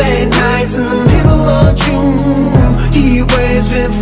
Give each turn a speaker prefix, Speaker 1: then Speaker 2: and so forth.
Speaker 1: late nights in the middle of June. He waves been